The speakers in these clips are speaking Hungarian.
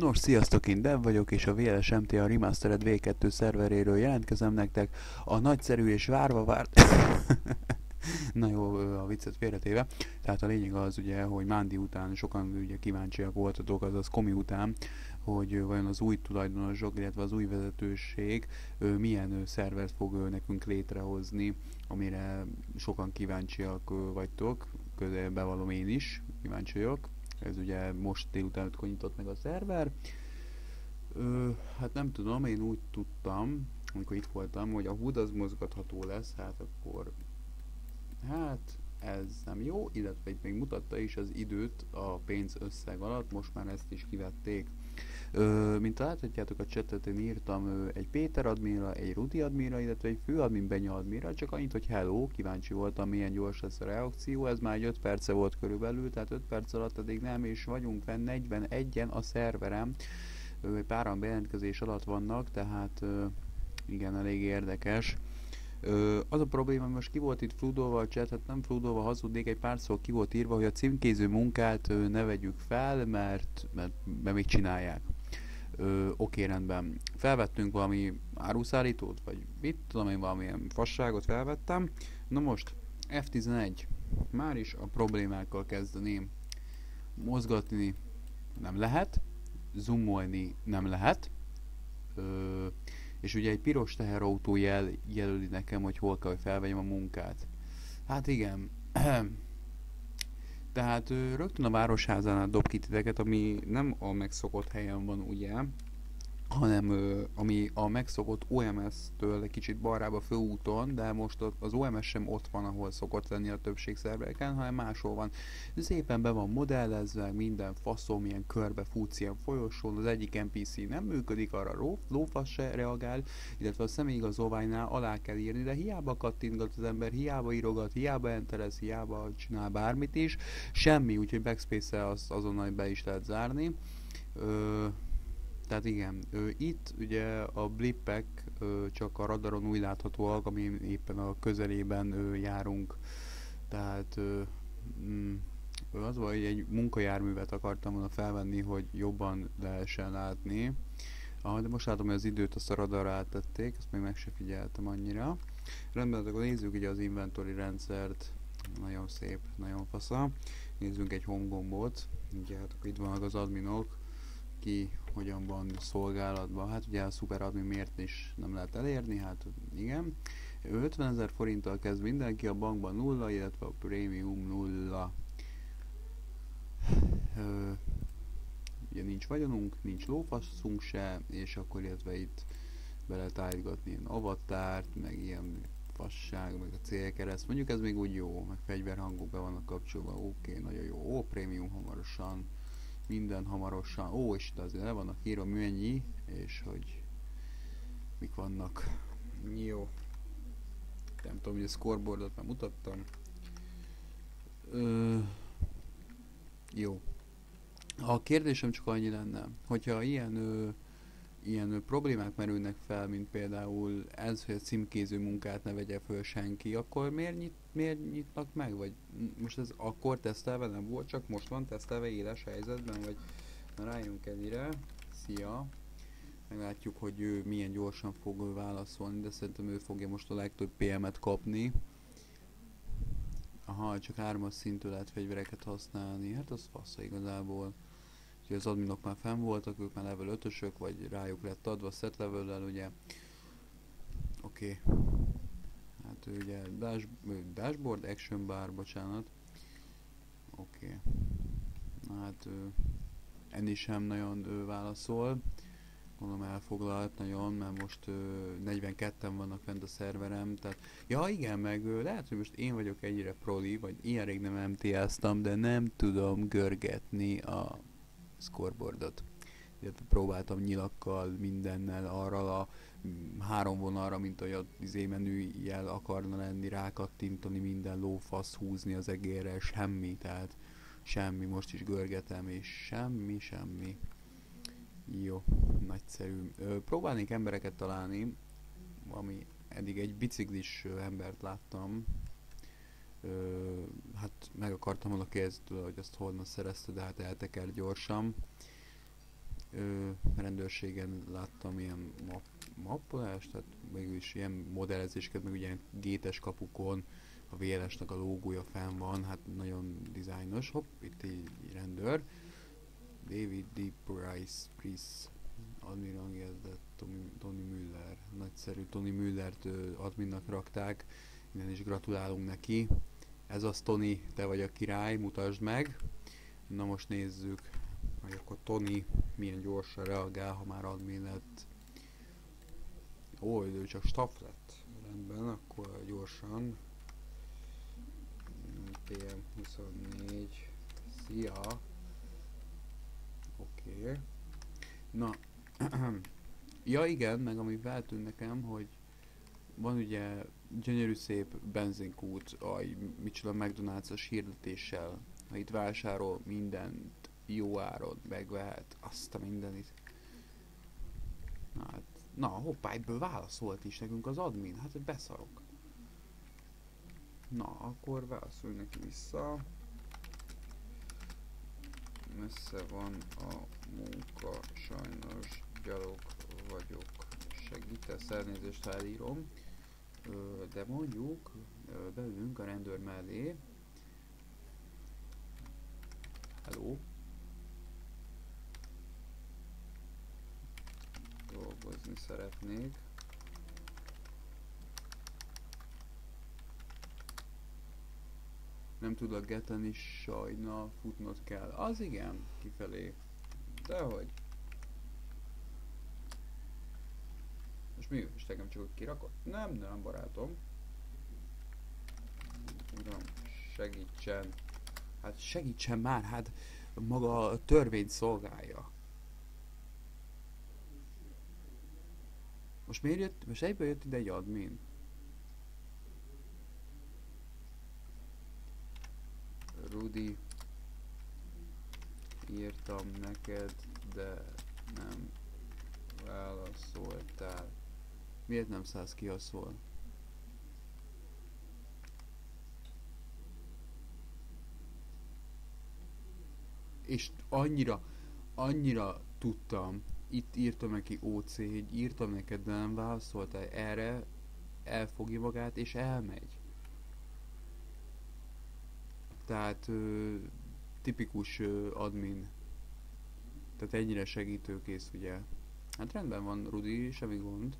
Nos, sziasztok, én Dev vagyok, és a VLSMT a Remastered V2 szerveréről jelentkezem nektek a nagyszerű és várva várt... Na jó, a viccet félretéve. Tehát a lényeg az ugye, hogy Mándi után sokan ugye kíváncsiak voltatok, azaz Komi után, hogy vajon az új tulajdonosok, illetve az új vezetőség milyen ö, szervert fog nekünk létrehozni, amire sokan kíváncsiak vagytok, közben bevallom én is, kíváncsi vagyok. Ez ugye most délután ötkor nyitott meg a szerver. Ö, hát nem tudom, én úgy tudtam, amikor itt voltam, hogy a HUD az mozgatható lesz, hát akkor hát ez nem jó, illetve itt még mutatta is az időt a pénz összeg alatt, most már ezt is kivették. Ö, mint láthatjátok a chatet, én írtam ö, egy Péter admira, egy Rudi admira, illetve egy főadmin Benya admira, csak annyit, hogy hello, kíváncsi voltam, milyen gyors lesz a reakció, ez már egy 5 perce volt körülbelül, tehát 5 perc alatt addig nem, és vagyunk fenn 41-en a szerverem, ö, páran bejelentkezés alatt vannak, tehát ö, igen, elég érdekes. Ö, az a probléma, hogy most ki volt itt fludolva a chat, hát nem fludolva hazudnék, egy pár szó ki volt írva, hogy a címkéző munkát ö, ne vegyük fel, mert, mert, mert még csinálják. Ö, oké, rendben. Felvettünk valami áruszállítót, vagy mit tudom én, valamilyen fasságot felvettem. Na most, F11. Már is a problémákkal kezdeném. Mozgatni nem lehet, zoomolni nem lehet. Ö, és ugye egy piros teherautó jel, jelöli nekem, hogy hol kell, hogy felvegyem a munkát. Hát igen. Tehát rögtön a városházánál dob ki titeket, ami nem a megszokott helyen van, ugye, hanem ami a megszokott OMS-től egy kicsit balrába főúton, de most az OMS sem ott van, ahol szokott lenni a többség szervereken, hanem máshol van. Szépen be van modellezve, minden faszom ilyen körbe futsz ilyen folyosón, az egyik NPC nem működik, arra lófasz se reagál, illetve a személyigazolványnál alá kell írni, de hiába kattintgat az ember, hiába írogat, hiába enterez, hiába csinál bármit is, semmi, úgyhogy backspace-el az, azonnal be is lehet zárni. Ö, tehát igen, ö, itt ugye a blippek ö, csak a radaron úgy láthatóak, ami éppen a közelében ö, járunk. Tehát ö, mm, az volt, hogy egy munkajárművet akartam volna felvenni, hogy jobban lehessen látni. Ah, de most látom, hogy az időt azt a radarra áttették, ezt még meg se figyeltem annyira. Rendben, akkor nézzük ugye az inventory rendszert. Nagyon szép, nagyon fasza. Nézzünk egy home gombot. Ugye hát akkor itt vannak az adminok, ki hogyan van szolgálatban. Hát ugye a szuper admin miért is nem lehet elérni, hát igen. 50 ezer forinttal kezd mindenki, a bankban nulla, illetve a prémium nulla. Ö, ugye nincs vagyonunk, nincs lófaszunk se, és akkor illetve itt be lehet állítgatni ilyen avatárt, meg ilyen fasság, meg a célkereszt. Mondjuk ez még úgy jó, meg fegyverhangok be vannak kapcsolva, oké, nagyon jó. Ó, prémium hamarosan, minden hamarosan. Ó, és itt azért le vannak írva mennyi, és hogy mik vannak. Jó. Nem tudom, hogy a scoreboardot már mutattam. Ö, jó. A kérdésem csak annyi lenne, hogyha ilyen ö, ilyen problémák merülnek fel, mint például ez, hogy a címkéző munkát ne vegye föl senki, akkor miért, nyit, miért nyitnak meg? Vagy most ez akkor tesztelve nem volt, csak most van tesztelve éles helyzetben, vagy na rájunk ennyire. Szia! Meglátjuk, hogy ő milyen gyorsan fog válaszolni, de szerintem ő fogja most a legtöbb PM-et kapni. Aha, csak hármas szintű lehet fegyvereket használni, hát az fasza igazából. Úgyhogy az adminok már fenn voltak, ők már level 5 vagy rájuk lett adva set level ugye. Oké. Okay. Hát ugye dash, dashboard, action bar, bocsánat. Oké. Okay. Hát enni sem nagyon ő válaszol. Gondolom elfoglalt nagyon, mert most ö, 42-en vannak fent a szerverem, tehát Ja igen, meg ö, lehet, hogy most én vagyok egyre proli, vagy ilyen rég nem MTS-tam, de nem tudom görgetni a scoreboardot. Illetve próbáltam nyilakkal, mindennel arra a mm, három vonalra, mint hogy a izé menüjel akarna lenni, rákattintani minden lófasz, húzni az egérre, semmi, tehát semmi, most is görgetem, és semmi, semmi. Jó, nagyszerű. Ö, próbálnék embereket találni, ami eddig egy biciklis embert láttam. Ö, hát meg akartam volna kérdezni tőle, hogy azt honnan szerezte, de hát elteker gyorsan. Ö, rendőrségen láttam ilyen map, mappolást, tehát mégis ilyen modellezéseket, meg ilyen gétes kapukon a VLS-nek a logója fenn van, hát nagyon dizájnos. Hopp, itt egy rendőr. David D. Price, Price, admin rangjelzett Tony, Müller. Nagyszerű Tony Müllert adminnak rakták, innen is gratulálunk neki. Ez az Tony, te vagy a király, mutasd meg. Na most nézzük, hogy akkor Tony milyen gyorsan reagál, ha már admin lett. Ó, ő csak staff lett. Rendben, akkor gyorsan. PM24. Szia! Oké. Okay. Na. ja igen, meg ami feltűnt nekem, hogy van ugye gyönyörű szép benzinkút, a micsoda McDonald's-os hirdetéssel, ha itt vásárol mindent jó áron megvehet, azt a mindenit. Na, hát, na hoppá, ebből válaszolt is nekünk az admin, hát beszarok. Na, akkor válaszolj neki vissza. Messze van a munka, sajnos gyalog vagyok. Segítesz, elnézést elírom. De mondjuk, beülünk a rendőr mellé. Hello? Dolgozni szeretnék. Nem tudok geteni, sajna, futnod kell. Az igen, kifelé. Dehogy. Most mi? Most nekem csak úgy kirakott? Nem, nem, barátom. Uram, segítsen. Hát segítsen már, hát maga a törvény szolgálja. Most miért jött, most egyből jött ide egy admin? Rudi, írtam neked, de nem válaszoltál. Miért nem szállsz ki a szól? És annyira, annyira tudtam, itt írtam neki OC, hogy írtam neked, de nem válaszoltál. Erre elfogja magát és elmegy. Tehát ö, tipikus ö, admin. Tehát ennyire segítőkész, ugye. Hát rendben van, Rudi, semmi gond.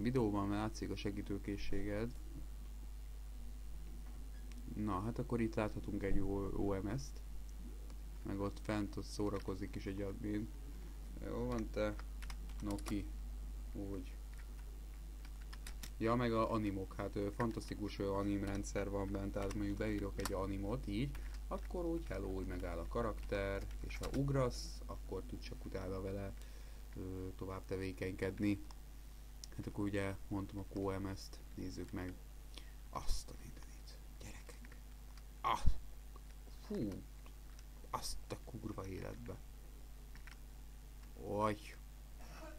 Videóban látszik a segítőkészséged. Na, hát akkor itt láthatunk egy OMS-t. Meg ott fent ott szórakozik is egy admin. Jó van te, Noki. Úgy. Ja, meg a animok, hát ö, fantasztikus ö, anim rendszer van bent, tehát mondjuk beírok egy animot így, akkor úgy hello, úgy megáll a karakter, és ha ugrasz, akkor tud csak utána vele ö, tovább tevékenykedni. Hát akkor ugye mondtam a QMS-t, nézzük meg. Azt a mindenit, gyerekek. Ah, fú, azt a kurva életbe. Oj.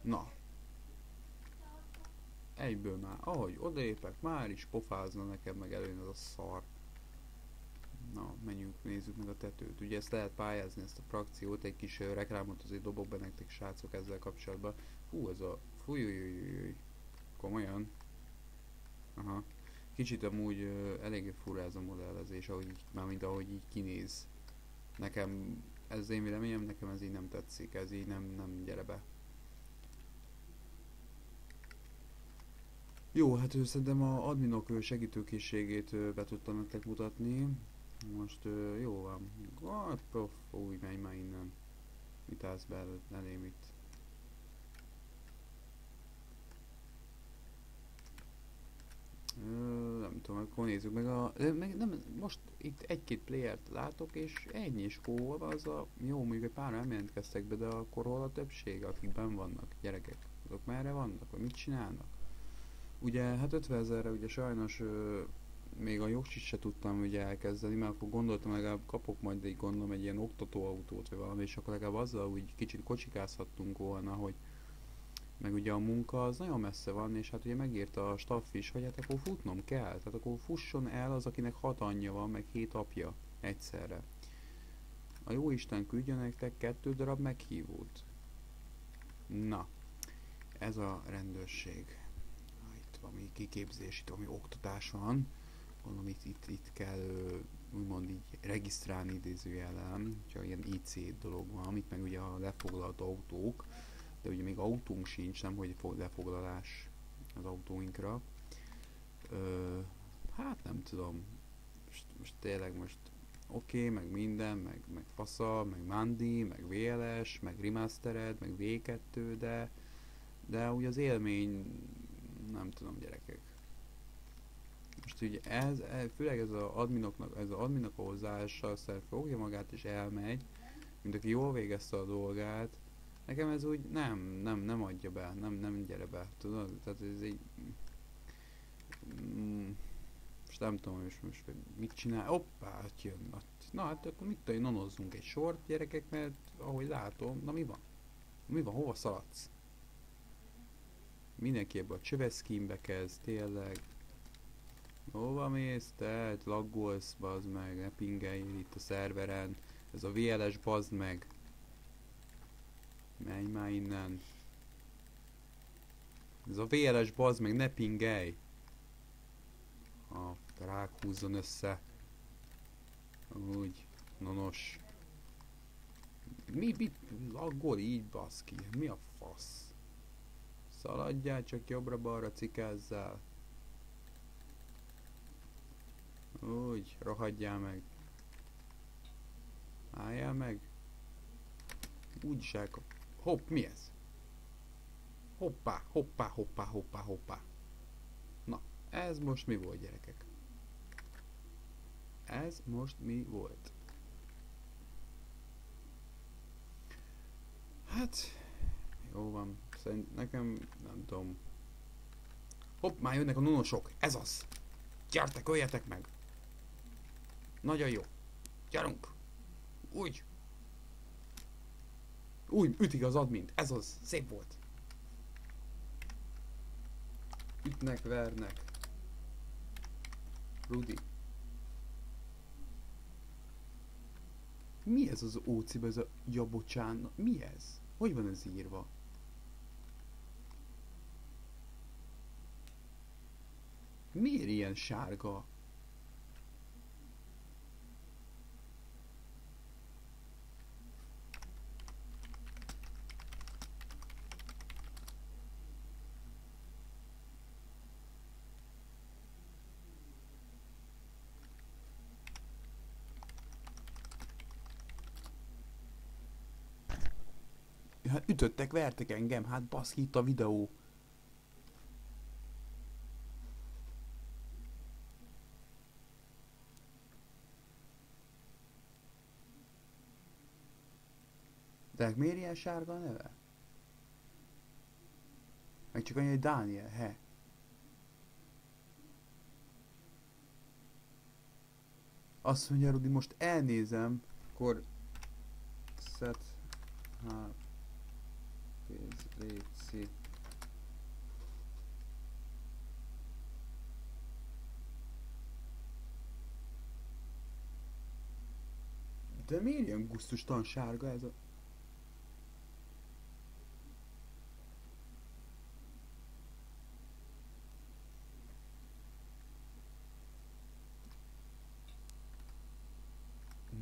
Na. Egyből már, ahogy odaépek, már is pofázna nekem meg előn az a szar. Na, menjünk, nézzük meg a tetőt. Ugye ezt lehet pályázni, ezt a frakciót, egy kis reklámot azért dobok be nektek srácok ezzel kapcsolatban. Hú, ez a... Fújjújjújjúj. Komolyan. Aha. Kicsit amúgy ö, eléggé fura ez a modellezés, ahogy így, mármint ahogy így kinéz. Nekem, ez az én véleményem, nekem ez így nem tetszik, ez így nem, nem gyere be. Jó, hát ő szerintem a adminok ö, segítőkészségét ö, nektek mutatni. Most ö, jó van. Hát, prof, úgy menj már innen. Mit állsz be elém itt? Nem tudom, akkor nézzük meg a... Meg nem, most itt egy-két playert látok, és ennyi, és hol az a... Jó, mondjuk egy pár nem jelentkeztek be, de akkor hol a többség, akik benn vannak, gyerekek? Azok merre vannak, vagy mit csinálnak? Ugye, hát 50 ezerre ugye sajnos ö, még a jogsit se tudtam ugye elkezdeni, mert akkor gondoltam legalább kapok majd egy gondolom egy ilyen oktatóautót vagy valami, és akkor legalább azzal úgy kicsit kocsikázhattunk volna, hogy meg ugye a munka az nagyon messze van, és hát ugye megírta a staff is, hogy hát akkor futnom kell, tehát akkor fusson el az, akinek hat anyja van, meg hét apja egyszerre. A jó Isten küldjön nektek kettő darab meghívót. Na, ez a rendőrség. Ha itt valami kiképzés, itt valami oktatás van. Gondolom itt, itt, itt kell úgymond így regisztrálni idézőjelen, hogyha ilyen IC dolog van, itt meg ugye a lefoglalt autók, de ugye még autónk sincs, nem hogy fo- lefoglalás az autóinkra. Ö, hát nem tudom, most, most tényleg most oké, okay, meg minden, meg, meg fasza, meg Mandi, meg VLS, meg Remastered, meg V2, de, de úgy az élmény, nem tudom gyerekek. Most ugye ez, ez főleg ez az adminoknak, ez az adminok a hozzáállása, aztán fogja magát és elmegy, mint aki jól végezte a dolgát, nekem ez úgy nem, nem, nem adja be, nem, nem gyere be, tudod? Tehát ez egy... Mm, most nem tudom, hogy most, mit csinál. Hoppá, hát jön. Hát, na hát akkor mit tudom, nonozzunk egy sort, gyerekek, mert ahogy látom, na mi van? Mi van, hova szaladsz? Mindenki ebbe a csöveszkínbe kezd, tényleg. Hova mész te? Laggolsz, bazd meg, ne pingeljél itt a szerveren. Ez a VLS, bazd meg. Menj már innen. Ez a VLS, bazd meg, ne pingelj. A rák húzzon össze. Úgy, nonos. Mi, mit laggol így, baszki? Mi a fasz? Szaladjál csak jobbra-balra cikázzál. Úgy, rohadjál meg. Álljál meg. Úgy elkap. Hopp, mi ez? Hoppá, hoppá, hoppá, hoppá, hoppá. Na, ez most mi volt, gyerekek? Ez most mi volt? Hát, jó van. Szerint nekem, nem tudom. Hopp, már jönnek a nonosok. Ez az. Gyertek, öljetek meg. Nagyon jó. Gyerünk. Úgy. Úgy, ütik az admint. Ez az. Szép volt. Ütnek, vernek. Rudi. Mi ez az óciba, ez a jabocsán? Mi ez? Hogy van ez írva? Miért ilyen sárga? Hát ütöttek, vertek engem, hát baszki itt a videó. De hát miért ilyen sárga a neve? Meg csak annyi, hogy Dániel, he. Azt mondja Rudi, most elnézem, akkor set hát pénz, léci. De miért ilyen gusztustalan sárga ez a...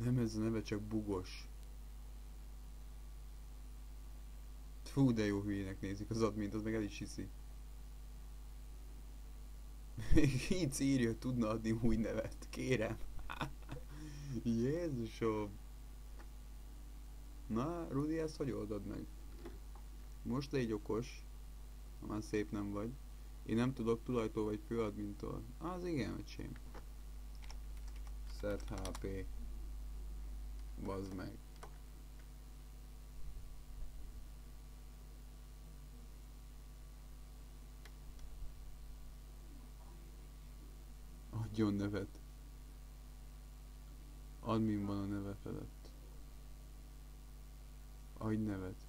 Nem ez a neve, csak bugos. Fú, de jó hülyének nézik az admint, az meg el is hiszi. Így írja, tudna adni új nevet, kérem. Jézusom. Na, Rudi, ezt hogy oldod meg? Most légy okos, ha már szép nem vagy. Én nem tudok tulajtól vagy főadmintól. Az igen, öcsém. Set HP. Bazd meg. A Adjon nevet. Admin van a neve felett. Adj nevet.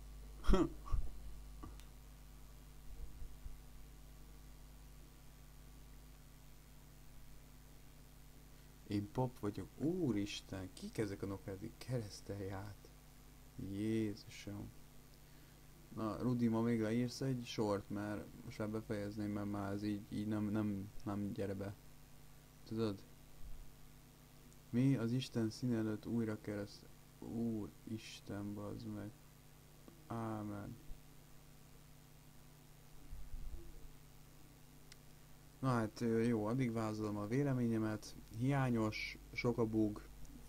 Én pap vagyok. Úristen, kik ezek a nokádik? Keresztelj át. Jézusom. Na, Rudi, ma még leírsz egy sort, mert most már befejezném, mert már ez így, így nem, nem, nem gyere be. Tudod? Mi az Isten színe előtt újra kereszt... Úr, Isten, bazd meg. Ámen. Na hát jó, addig vázolom a véleményemet. Hiányos, sok a bug,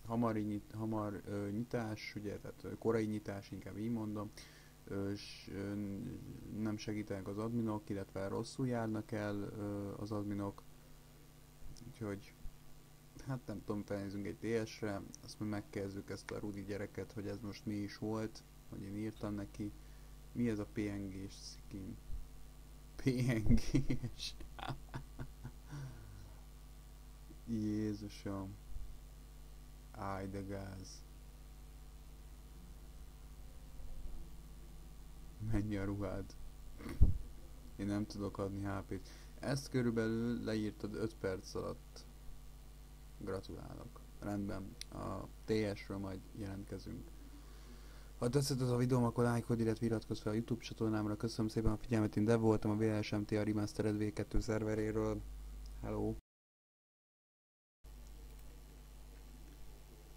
hamar, nyit, hamar ö, nyitás, ugye, tehát korai nyitás, inkább így mondom. Ö, s, ö, nem segítenek az adminok, illetve rosszul járnak el ö, az adminok. Úgyhogy hát nem tudom, felnézünk egy DS-re, azt majd megkezdjük ezt a Rudi gyereket, hogy ez most mi is volt, hogy én írtam neki. Mi ez a PNG-s skin? PNG-s. Jézusom. Áj, de gáz. Mennyi a ruhád? Én nem tudok adni HP-t. Ezt körülbelül leírtad 5 perc alatt. Gratulálok. Rendben. A TS-ről majd jelentkezünk. Ha tetszett ez a videóm, akkor lájkod, illetve iratkozz fel a YouTube csatornámra. Köszönöm szépen a figyelmet, én Dev voltam a VLSMT a Remastered V2 szerveréről. Hello.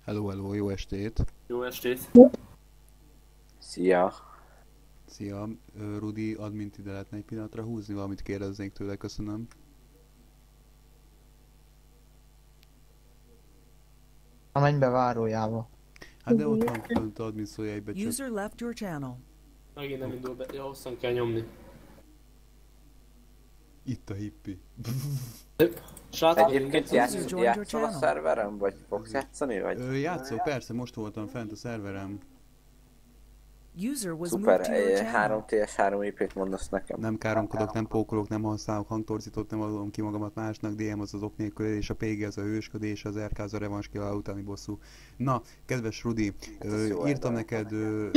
Hello, hello, jó estét. Jó estét! Szia! Szia, Rudi, admint ide lehetne egy pillanatra húzni, valamit kérdeznék tőle, köszönöm. A mennybe várójába. Hát de ott van fönt admin szója egybe csak. User left your channel. Megint nem indul be, ja, hosszan kell nyomni. Itt a hippi. Srácok, Egyébként User játsz, joined your játszol a channel. szerveren, vagy fogsz játszani, vagy? Ö, játszok, persze, most voltam fent a szerverem. User was Szuper, moved to your egy channel. 3 TS 3 IP-t mondasz nekem. Nem káromkodok, nem pókolok, nem használok hangtorzítót, nem adom ki magamat másnak, DM az az ok nélkül, és a PG az a hősködés, az RK az a revans kiláll utáni bosszú. Na, kedves Rudi, Ez ö, írtam neked, ö,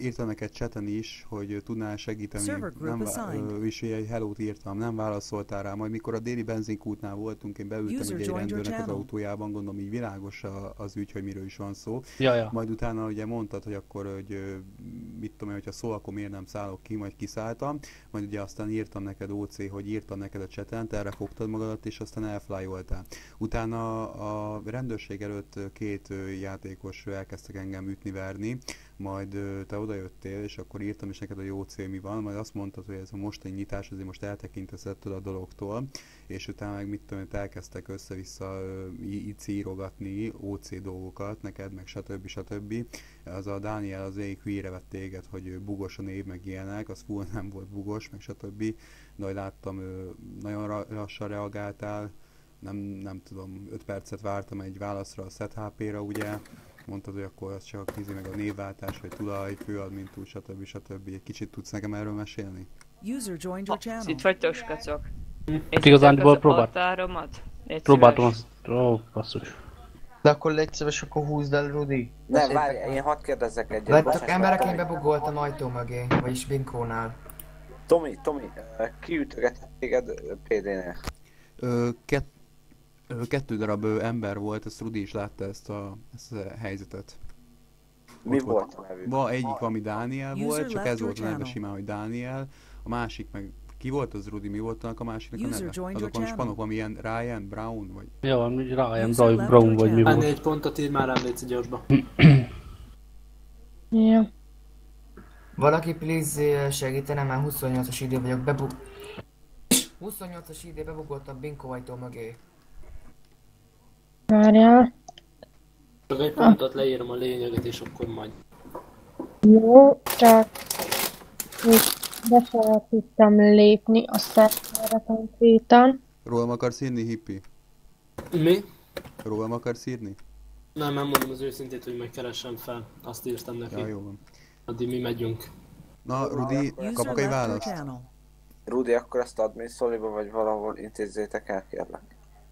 írtam neked chaten is, hogy tudnál segíteni. Nem, és egy hello írtam, nem válaszoltál rá. Majd mikor a déli benzinkútnál voltunk, én beültem User ugye egy rendőrnek az autójában, gondolom így világos a, az ügy, hogy miről is van szó. Ja, ja. Majd utána ugye mondtad, hogy akkor, hogy mit tudom én, hogyha szól, akkor miért nem szállok ki, majd kiszálltam. Majd ugye aztán írtam neked OC, hogy írtam neked a chaten, te erre fogtad magadat, és aztán elflyoltál. Utána a rendőrség előtt két játékos elkezdtek engem ütni, verni, majd te odajöttél, és akkor írtam is neked, hogy OC mi van, majd azt mondtad, hogy ez a mostani nyitás, azért most eltekintesz ettől a dologtól, és utána meg mit tudom, elkezdtek össze-vissza írogatni OC dolgokat neked, meg stb. stb. Az a Dániel az végig hülyére vett téged, hogy bugos a név, meg ilyenek, az full nem volt bugos, meg stb. De hogy láttam, nagyon lassan reagáltál, nem, nem tudom, 5 percet vártam egy válaszra a set HP-ra, ugye, mondtad, hogy akkor az csak a meg a névváltás, vagy tulaj, főadmin túl, stb. stb. Egy kicsit tudsz nekem erről mesélni? User joined your channel. Itt vagytok, skacok. Igazándiból Határomat? Légy Próbáltam szíves. azt. Ó, basszus. De akkor légy szíves, akkor húzd el, Rudi. Nem, várj, én hadd kérdezzek egyet. Láttok emberek, én bebugoltam ajtó mögé, vagyis Binkónál. Tomi, Tomi, ö, kiütögetett téged ö, PD-nél. Ö, kett, kettő darab ember volt, ezt Rudi is látta ezt a, ezt a helyzetet. Mi Ott volt a nevük? Va, egyik valami Dániel volt, csak ez volt a neve simán, hogy Dániel. A másik meg, ki volt az Rudi, mi volt annak a másiknak a User neve? joined Azok channel. spanok, valami ilyen Ryan, Brown, vagy... Jó, van, úgy Ryan User Brown, vagy mi volt. négy pontot ír már rám, légy gyorsba. Ja. Valaki please segítene, már 28-as idő vagyok, bebug... 28-as idő bebugoltam Binkó ajtó mögé. Várjál. Csak egy pontot leírom a lényeget, és akkor majd. Jó, csak még be tudtam lépni a szerverre konkrétan. Rólam akarsz írni, hippi? Mi? Rólam akarsz írni? Nem, nem mondom az őszintét, hogy megkeressem fel. Azt írtam neki. Ja, jó van. Addig mi megyünk. Na, Rudi, kapok egy választ? Rudi, akkor ezt admin szóliba vagy valahol intézzétek el, kérlek.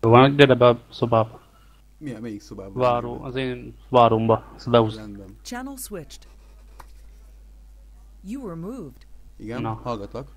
Jó van, gyere be a szobába. Milyen, melyik szobában? Váró, az én váromba. Ezt. Rendben. Channel switched. You were moved. Igen, Na. hallgatlak.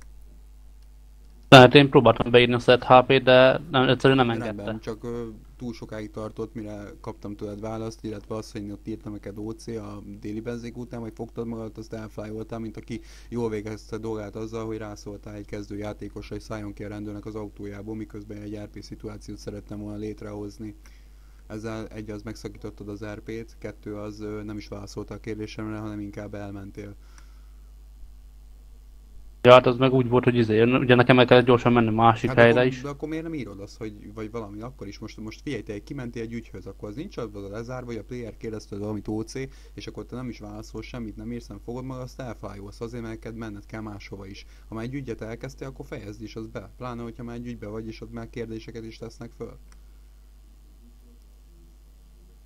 Tehát én próbáltam beírni a set HP, de nem, egyszerűen nem engedte. Rendben, csak ö, túl sokáig tartott, mire kaptam tőled választ, illetve azt, hogy én ott írtam neked OC a déli benzék után, majd fogtad magad, azt elflyoltál, mint aki jól végezte dolgát azzal, hogy rászóltál egy kezdő játékosra, hogy szálljon ki a rendőrnek az autójából, miközben egy RP szituációt szerettem volna létrehozni. Ezzel egy az megszakítottad az RP-t, kettő az nem is válaszoltál a kérdésemre, hanem inkább elmentél. Ja, hát az meg úgy volt, hogy izé, ugye nekem el kellett gyorsan menni másik Hát helyre akkor, is. De akkor miért nem írod azt, hogy vagy valami akkor is? Most, most figyelj, te kimentél egy ügyhöz, akkor az nincs adva lezárva, hogy a player kérdezte valamit OC, és akkor te nem is válaszol semmit, nem írsz, nem fogod magad, azt elfájolsz, azért mert neked menned kell máshova is. Ha már egy ügyet elkezdtél, akkor fejezd is az be. Pláne, hogyha már egy ügybe vagy, és ott már kérdéseket is tesznek föl.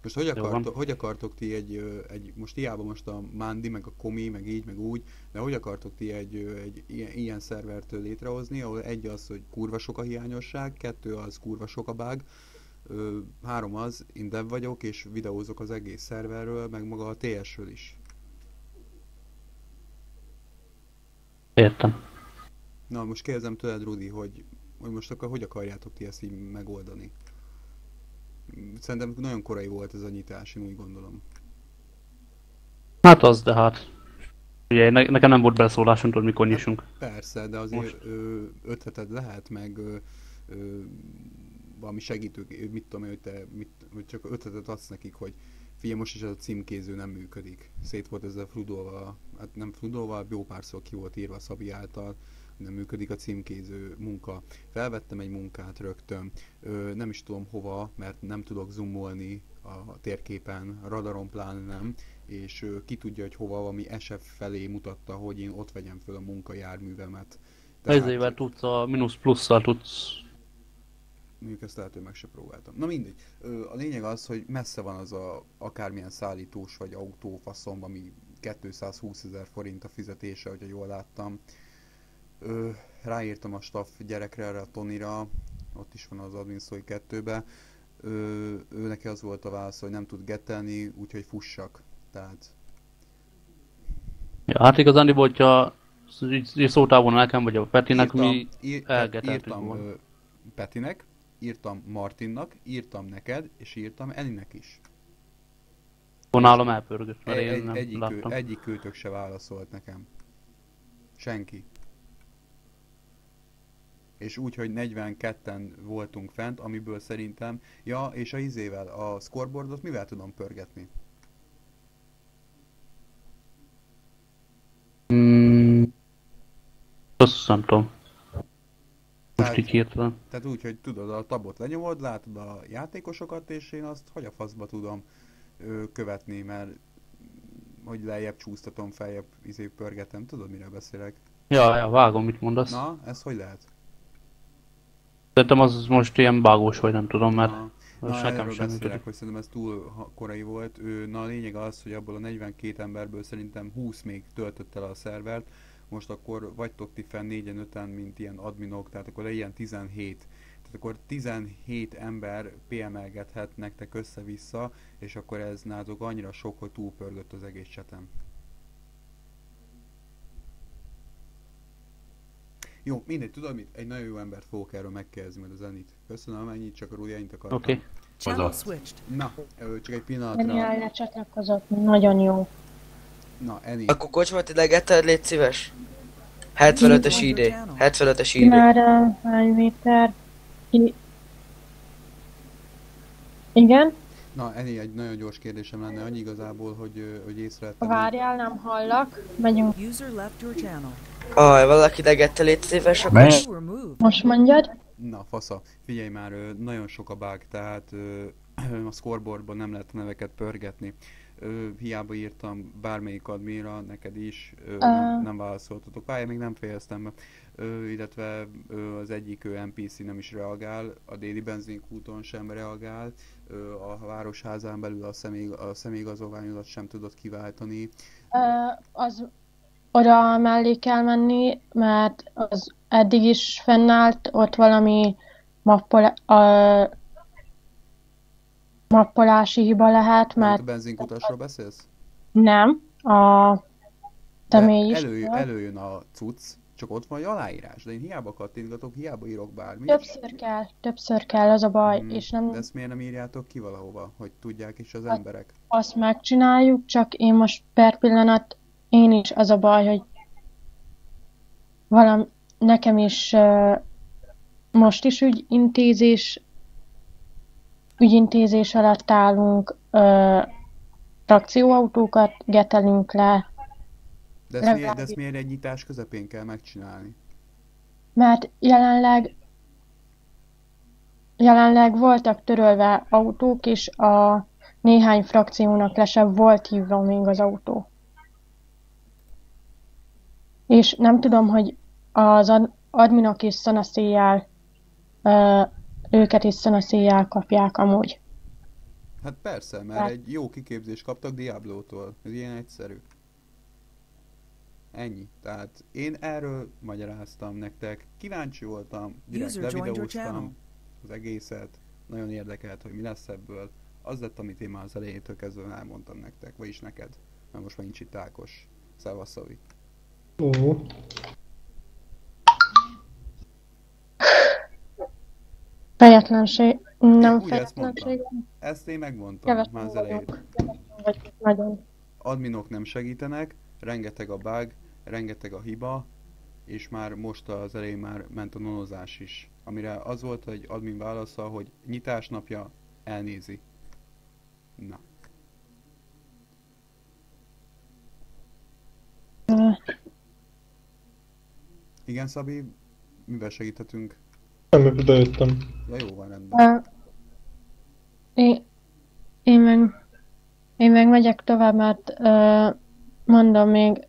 Most hogy, akartok, hogy akartok ti egy, egy, most hiába most a Mandi, meg a Komi, meg így, meg úgy, de hogy akartok ti egy, egy ilyen, ilyen szervert létrehozni, ahol egy az, hogy kurva sok a hiányosság, kettő az kurva sok a bug, ö, három az, én dev vagyok, és videózok az egész szerverről, meg maga a TS-ről is. Értem. Na, most kérdezem tőled, Rudi, hogy, hogy most akkor hogy akarjátok ti ezt így megoldani? Szerintem nagyon korai volt ez a nyitás, én úgy gondolom. Hát az, de hát. Ugye ne, nekem nem volt beleszólásom, tudod mikor nyissunk. Persze, de azért Most. ö, ötleted lehet, meg ö, ö, valami segítő, mit tudom hogy te mit, hogy csak ötletet adsz nekik, hogy figyelj, most is ez a címkéző nem működik. Szét volt ezzel fludolva, hát nem fludolva, jó párszor ki volt írva Szabi által, nem működik a címkéző munka. Felvettem egy munkát rögtön, ö, nem is tudom hova, mert nem tudok zoomolni a térképen, radaron pláne nem, és ö, ki tudja, hogy hova, valami SF felé mutatta, hogy én ott vegyem föl a munkajárművemet. Ezével tudsz, a mínusz plusszal tudsz. Mondjuk ezt lehet, hogy meg se próbáltam. Na mindegy. A lényeg az, hogy messze van az a akármilyen szállítós vagy autófaszom, ami 220 ezer forint a fizetése, hogyha jól láttam. Ö, ráírtam a staff gyerekre, erre a Tonira, ott is van az admin szói kettőbe. Ö, ő neki az volt a válasz, hogy nem tud gettelni, úgyhogy fussak. Tehát Ja, hát igazán, hogyha volna nekem, vagy a Petinek, írtam, mi ír, írtam volna. Petinek, írtam Martinnak, írtam neked, és írtam Elinek is. Nálam elpörgött, mert Egy, én nem egyik, láttam. egyik őtök se válaszolt nekem. Senki. És úgy, hogy 42-en voltunk fent, amiből szerintem... Ja, és a izével, a scoreboardot mivel tudom pörgetni? Mm, azt nem tudom. Most Tehát- így hirtelen. Tehát úgy, hogy tudod, a tabot lenyomod, látod a játékosokat, és én azt hogy a faszba tudom ö, követni, mert hogy lejjebb csúsztatom, feljebb izé pörgetem, tudod miről beszélek? Ja, ja, vágom, mit mondasz. Na, ez hogy lehet? Szerintem az most ilyen bágós, vagy nem tudom, mert Na, nekem erről sem beszélek, hogy szerintem ez túl korai volt. Ő, na a lényeg az, hogy abból a 42 emberből szerintem 20 még töltött el a szervert. Most akkor vagytok ti fenn 4 5 mint ilyen adminok, tehát akkor legyen 17. Tehát akkor 17 ember PM-elgethet nektek össze-vissza, és akkor ez nálatok annyira sok, hogy túlpörgött az egész csetem. Jó, mindegy, tudod mit? Egy nagyon jó embert fogok erről megkérdezni majd az Enit. Köszönöm, ennyit csak a Rudi, ennyit akartam. Oké. Channel switched. Na, csak egy pillanatra. Daniel lecsatlakozott, nagyon jó. Na, Eni. Akkor kocsmat idegeted, légy szíves. 75-ös ID. 75-ös ID. Már hány méter? I... Igen? Na, Eni, egy nagyon gyors kérdésem lenne, annyi igazából, hogy, hogy észrevettem. Várjál, nem hallak. Megyünk. User left your channel. Ha valaki idegette, légy szíves, akkor... Mely? Most mondjad? Na, fasza, figyelj már, nagyon sok a bug, tehát a scoreboardban nem lehet neveket pörgetni. Hiába írtam bármelyik admira, neked is, ö, nem, válaszoltatok. Várj, még nem fejeztem be. Illetve az egyik NPC nem is reagál, a déli benzinkúton sem reagál, a városházán belül a, személy, a személyigazolványodat sem tudod kiváltani. Ö, az oda mellé kell menni, mert az eddig is fennállt, ott valami mappol, a, mappolási hiba lehet, Mert a benzinkutasról beszélsz? nem, a De személy is. elő, előjön a cucc, csak ott van egy aláírás, de én hiába kattintgatok, hiába írok bármit. Többször kell, többször kell, az a baj, Mm, és nem De ezt miért nem írjátok ki valahova, hogy tudják is az Hát- emberek? azt megcsináljuk, csak én most per pillanat, én is az a baj, hogy valam, nekem is uh, most is ügyintézés, ügyintézés alatt állunk, uh, trakcióautókat getelünk le, De ezt, miért, de ezt miért egy nyitás közepén kell megcsinálni? mert jelenleg jelenleg voltak törölve autók, és a néhány frakciónak le sem volt hívva még az autó. És nem tudom, hogy az ad- adminok is szanaszéjjel őket is szanaszéjjel kapják amúgy. Hát persze, mert Hát- egy jó kiképzést kaptak Diablo-tól. Ez ilyen egyszerű. Ennyi. Tehát én erről magyaráztam nektek, kíváncsi voltam, direkt levideóztam az egészet, nagyon érdekelt, hogy mi lesz ebből. Az lett, amit én már az elejétől kezdve elmondtam nektek, vagyis neked, mert most már nincs itt Ákos. Szevasz, Szavi. Ó, Fejetlenség, nem fejetlenség, Ezt én megmondtam kevesen már az elején. nagyon. adminok nem segítenek, rengeteg a bug, rengeteg a hiba, és már most az elején már ment a nonozás is. Amire az volt, hogy admin válasza, hogy nyitás napja elnézi. Na. Igen, Szabi, mivel segíthetünk? semmi, bejöttem. Ja, jó van, rendben. ö, Én, én meg, én meg megyek tovább, mert ö, mondom még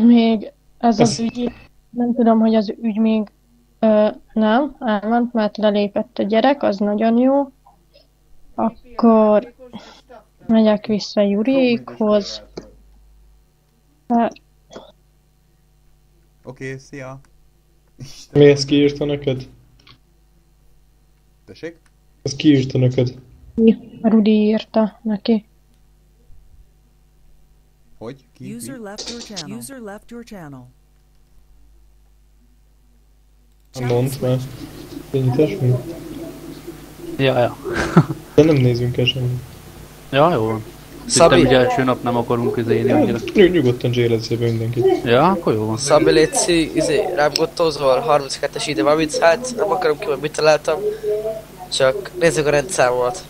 még ez az ügy, nem tudom, hogy az ügy még ö, nem, elment, mert lelépett a gyerek, az nagyon jó. Akkor megyek vissza Juriékhoz. Oké, okay, szia! Isten, Mi ezt kiírta neked? tessék? Ez kiírta neked? Rudi írta neki. Hogy? Ki? User left your channel. User left your channel. Nem mondd már. Nyitás mi? Ja, ja. De nem nézünk el semmit. Ja, jó van. Szabi. Szabi. Ugye első nap nem akarunk izélni annyira. Nyug- Nyugodtan jailezzél be mindenkit. Ja, akkor jó van. Szabi Léci, izé, rám gottózol, 32-es ide valamit, hát nem akarom ki, hogy mit találtam. Csak nézzük a rendszámomat.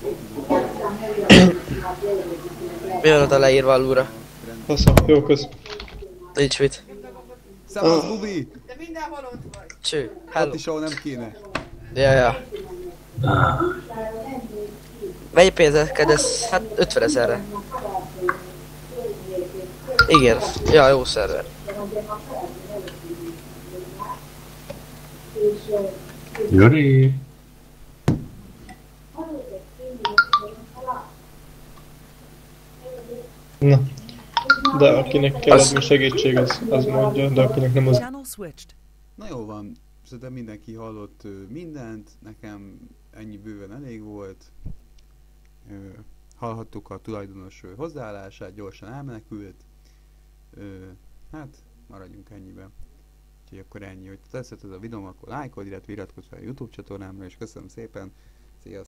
Mi van oda leírva alulra? Fasza, jó, kösz. Nincs mit. Szevasz, Bubi! Cső, hello. Ott is, ahol nem kéne. Ja, ja. Mennyi pénzet kedesz? Hát 50 ezerre. Igen. Ja, jó szerver. Juri. Na. De akinek kell Az- adni segítség, az, az mondja, de akinek nem az... Na jó van, szerintem mindenki hallott mindent, nekem ennyi bőven elég volt. Hallhattuk a tulajdonos hozzáállását, gyorsan elmenekült. Ö, hát, maradjunk ennyiben. Úgyhogy akkor ennyi, hogy tetszett ez a videóm, akkor lájkod, illetve iratkozz fel a Youtube csatornámra, és köszönöm szépen. Sziasztok!